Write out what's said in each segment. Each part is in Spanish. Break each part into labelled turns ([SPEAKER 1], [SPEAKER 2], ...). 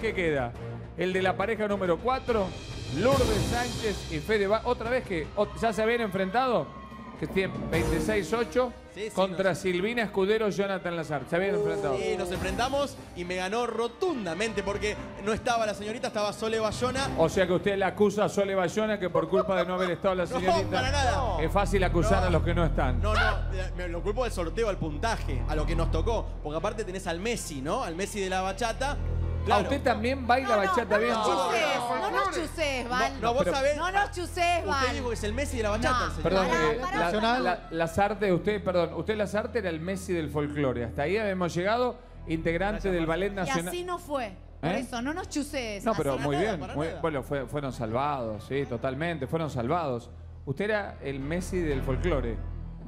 [SPEAKER 1] ¿Qué queda? El de la pareja número 4, Lourdes Sánchez y Fede Va. Otra vez que ya se habían enfrentado, que tienen 26-8
[SPEAKER 2] Sí, sí,
[SPEAKER 1] contra
[SPEAKER 2] nos-
[SPEAKER 1] Silvina Escudero y Jonathan Lazar. Se habían enfrentado.
[SPEAKER 2] Y nos enfrentamos y me ganó rotundamente porque no estaba la señorita, estaba Sole Bayona.
[SPEAKER 1] O sea que usted le acusa a Sole Bayona que por culpa de no haber estado la
[SPEAKER 2] No,
[SPEAKER 1] señorita.
[SPEAKER 2] para nada.
[SPEAKER 1] Es fácil acusar
[SPEAKER 2] No.
[SPEAKER 1] a los que no están.
[SPEAKER 2] No, no, me lo culpo del sorteo al puntaje, a lo que nos tocó. Porque aparte tenés al Messi, ¿no? Al Messi de la bachata.
[SPEAKER 1] ¿A
[SPEAKER 2] Claro.
[SPEAKER 1] usted también baila bachata bien?
[SPEAKER 3] No no nos chuses, Val.
[SPEAKER 2] No, vos sabés.
[SPEAKER 3] No nos chuses, Val.
[SPEAKER 2] Usted dijo que es el Messi de la bachata,
[SPEAKER 3] No.
[SPEAKER 2] el señor.
[SPEAKER 1] Perdón,
[SPEAKER 3] Pará,
[SPEAKER 1] eh,
[SPEAKER 3] pará.
[SPEAKER 1] la, la- Lazarte, usted, perdón, usted Lazarte era el Messi del folclore. Hasta ahí habíamos llegado, integrante del Ballet
[SPEAKER 3] Y
[SPEAKER 1] Nacional.
[SPEAKER 3] así no fue. Por
[SPEAKER 1] ¿Eh?
[SPEAKER 3] eso, no nos chuses.
[SPEAKER 1] No, pero muy
[SPEAKER 2] nada,
[SPEAKER 1] bien. muy- bueno, fue- fueron salvados, sí, totalmente, fueron salvados. Usted era el Messi del folclore,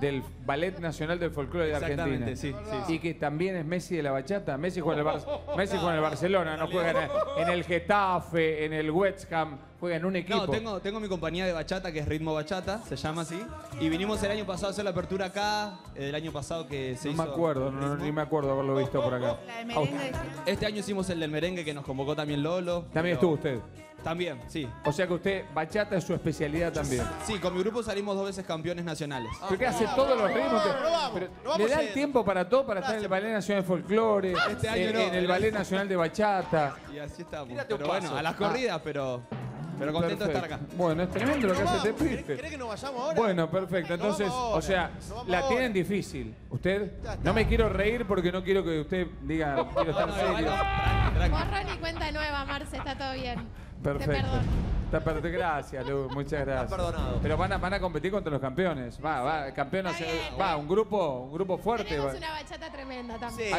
[SPEAKER 1] del Ballet Nacional del Folclore de Argentina.
[SPEAKER 4] Exactamente, sí, sí,
[SPEAKER 1] Y que también es Messi de la bachata. Messi juega en el, Bar- Messi juega en el Barcelona, no juega en el, en el Getafe, en el West Ham, juega en un equipo.
[SPEAKER 4] No, tengo, tengo mi compañía de bachata que es Ritmo Bachata, se llama así. Y vinimos el año pasado a hacer la apertura acá, eh, el año pasado que se
[SPEAKER 1] no
[SPEAKER 4] hizo.
[SPEAKER 1] me acuerdo, no, ni me acuerdo haberlo visto por acá.
[SPEAKER 3] La de merengue.
[SPEAKER 4] Este año hicimos el del merengue que nos convocó también Lolo.
[SPEAKER 1] También estuvo usted.
[SPEAKER 4] También, sí.
[SPEAKER 1] O sea que usted, bachata es su especialidad también.
[SPEAKER 4] Sí, con mi grupo salimos dos veces campeones nacionales.
[SPEAKER 1] ¿Pero qué hace todos los ritmos? que- pero
[SPEAKER 2] no vamos
[SPEAKER 1] ¿Le da el tiempo para todo? Para estar en el Ballet Nacional de Folclore,
[SPEAKER 4] Este año
[SPEAKER 1] en,
[SPEAKER 4] no,
[SPEAKER 1] en el Ballet Nacional de Bachata.
[SPEAKER 4] Y así estamos.
[SPEAKER 2] Tírate un
[SPEAKER 4] Pero bueno,
[SPEAKER 2] paso.
[SPEAKER 4] a las corridas, pero, pero contento de estar acá.
[SPEAKER 1] Bueno, es tremendo lo que hace este
[SPEAKER 2] ¿querés-
[SPEAKER 1] pibe.
[SPEAKER 2] ¿Querés que nos vayamos ahora?
[SPEAKER 1] Bueno, perfecto.
[SPEAKER 2] Vamos
[SPEAKER 1] Entonces,
[SPEAKER 2] ahora,
[SPEAKER 1] o sea,
[SPEAKER 2] vamos
[SPEAKER 1] la
[SPEAKER 2] ahora.
[SPEAKER 1] tienen difícil. ¿Usted?
[SPEAKER 2] Ya está.
[SPEAKER 1] No me quiero reír porque no quiero que usted diga, quiero estar serio.
[SPEAKER 4] tranqui, tranqui.
[SPEAKER 5] Borrón y cuenta nueva, Marce, está todo bien. Te
[SPEAKER 1] Perfecto. Está perfecto. Gracias, Lu. Muchas gracias.
[SPEAKER 2] perdonado.
[SPEAKER 1] Pero van a, van a competir contra los campeones. Va, va,
[SPEAKER 5] Está
[SPEAKER 1] nacional-
[SPEAKER 5] bien.
[SPEAKER 1] Va, un grupo, un grupo fuerte.
[SPEAKER 5] Tenemos
[SPEAKER 1] va.
[SPEAKER 5] una bachata tremenda también.
[SPEAKER 2] Sí.